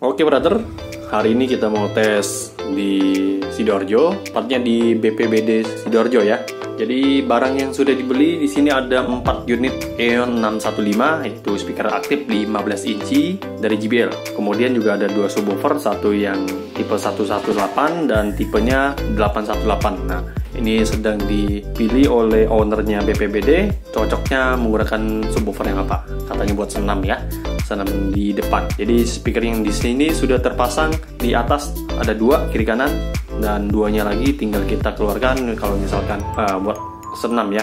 Oke brother, hari ini kita mau tes di Sidoarjo, tepatnya di BPBD Sidoarjo ya. Jadi barang yang sudah dibeli di sini ada 4 unit Eon 615 yaitu speaker aktif 15 inci dari JBL. Kemudian juga ada dua subwoofer, satu yang tipe 118 dan tipenya 818. Nah, ini sedang dipilih oleh ownernya BPBD cocoknya menggunakan subwoofer yang apa katanya buat senam ya senam di depan jadi speaker yang di sini sudah terpasang di atas ada dua kiri kanan dan duanya lagi tinggal kita keluarkan kalau misalkan uh, buat senam ya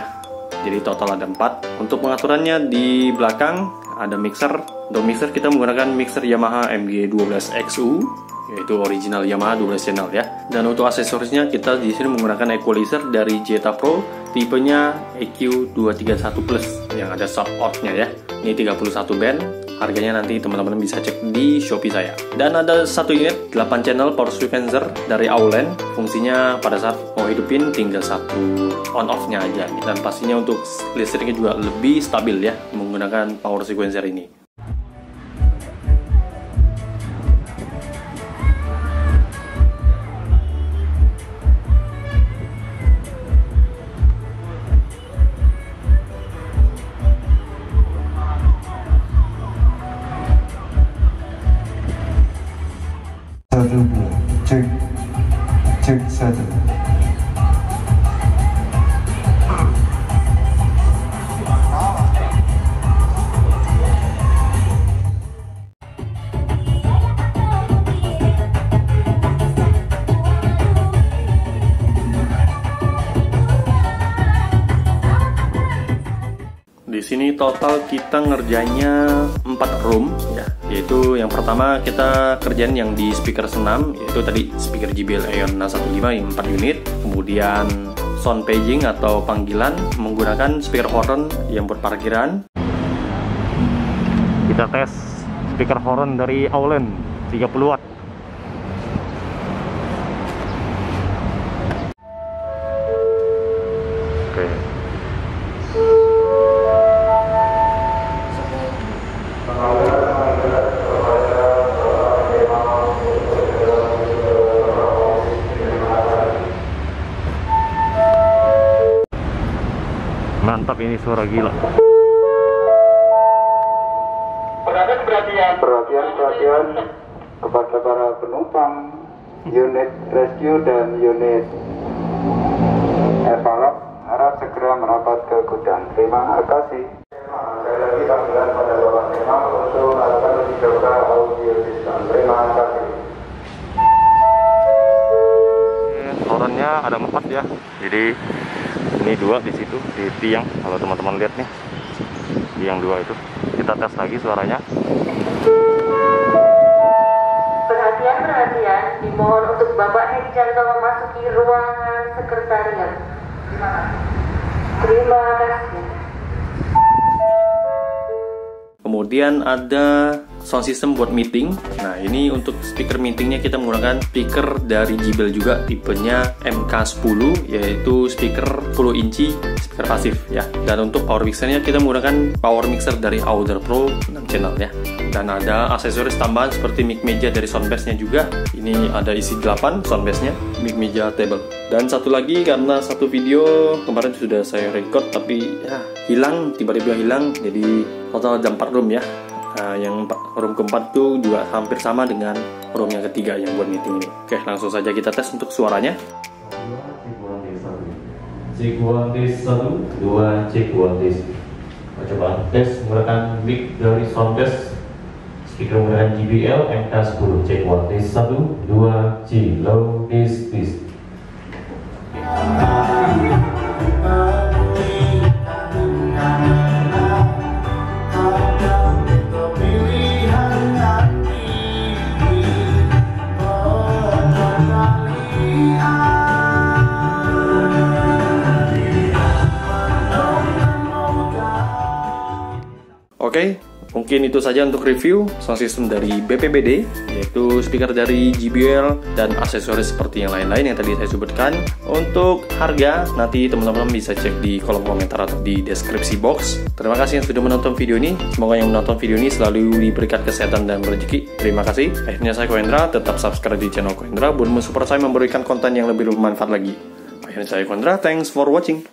jadi total ada empat untuk pengaturannya di belakang ada mixer untuk mixer kita menggunakan mixer Yamaha MG12XU yaitu original Yamaha 12 channel ya. Dan untuk aksesorisnya kita di sini menggunakan equalizer dari Jetta Pro tipenya EQ231 Plus yang ada sub off-nya ya. Ini 31 band. Harganya nanti teman-teman bisa cek di Shopee saya. Dan ada satu unit 8 channel power sequencer dari Aulen. Fungsinya pada saat mau hidupin tinggal satu on off-nya aja. Dan pastinya untuk listriknya juga lebih stabil ya menggunakan power sequencer ini. Satu Di sini total kita ngerjainnya 4 room ya. Yaitu yang pertama kita kerjain yang di speaker senam yaitu tadi speaker JBL Aeon 615 yang 4 unit. Kemudian sound paging atau panggilan menggunakan speaker horn yang berparkiran. Kita tes speaker horn dari Aulen 30 watt. Oke. Mantap ini suara gila. Perhatian perhatian. perhatian perhatian kepada para penumpang unit rescue dan unit evalok harap segera merapat ke gudang terima kasih sekali lagi panggilan pada bapak Tema untuk melakukan uji coba audio system terima kasih Hornnya ada empat ya. Jadi ini dua di situ di tiang. Kalau teman-teman lihat nih, tiang dua itu. Kita tes lagi suaranya. Perhatian, perhatian, dimohon untuk Bapak Hedijanto memasuki ruangan sekretariat. Terima kasih. Kemudian ada sound system buat meeting. Nah, ini untuk speaker meetingnya kita menggunakan speaker dari JBL juga tipenya MK10 yaitu speaker 10 inci speaker pasif ya. Dan untuk power mixernya kita menggunakan power mixer dari Auder Pro 6 channel ya. Dan ada aksesoris tambahan seperti mic meja dari soundbassnya juga. Ini ada isi 8 soundbassnya, mic meja table. Dan satu lagi karena satu video kemarin sudah saya record tapi ya hilang tiba-tiba hilang jadi total ada 4 room ya Nah, yang room keempat tuh juga hampir sama dengan room yang ketiga yang buat meeting ini. Oke, langsung saja kita tes untuk suaranya. Cek one tes satu, dua cek one tes. Percobaan tes menggunakan mic dari Soundbass Speaker menggunakan JBL MK10 Cek one tes satu, dua C low tes tes. Oke, Mungkin itu saja untuk review sound system dari BPBD, yaitu speaker dari JBL dan aksesoris seperti yang lain-lain yang tadi saya sebutkan. Untuk harga, nanti teman-teman bisa cek di kolom komentar atau di deskripsi box. Terima kasih yang sudah menonton video ini. Semoga yang menonton video ini selalu diberikan kesehatan dan rezeki. Terima kasih. Akhirnya saya Koendra, tetap subscribe di channel Koendra, belum support saya memberikan konten yang lebih bermanfaat lagi. Akhirnya saya Koendra, thanks for watching.